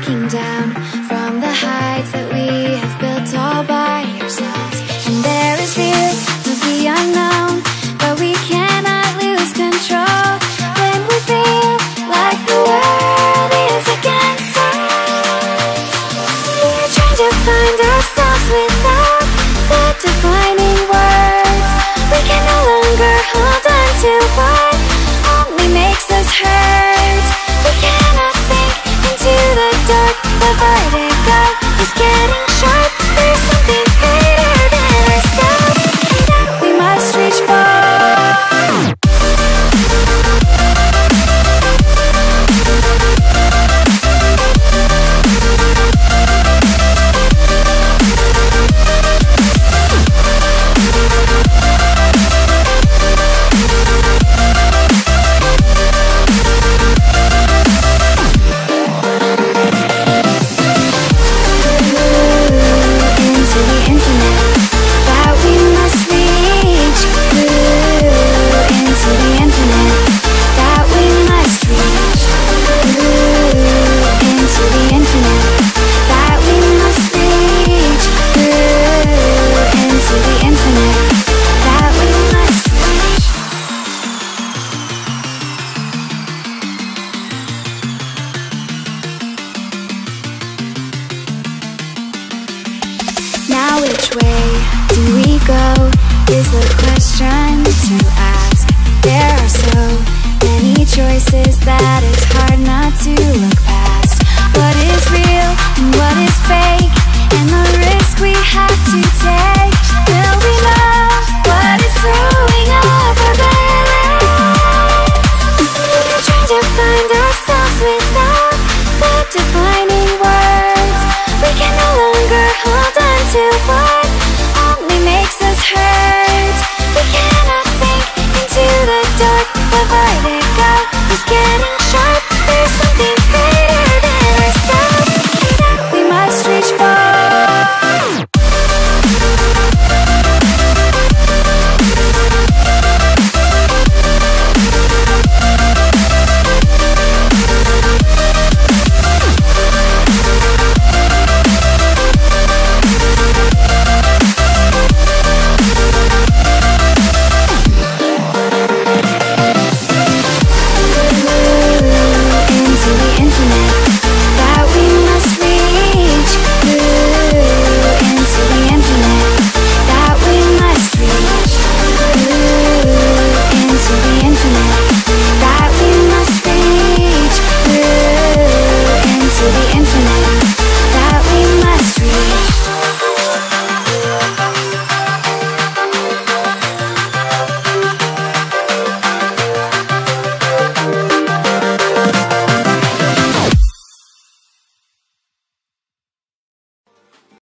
looking down from the heights that we have built all by ourselves. And there is fear of the unknown, but we cannot lose control when we feel like the world is against us. We're trying to find ourselves without the defining words. We can no longer hold on to. divided Which way do we go is the question to ask. There are so many choices that it's hard not to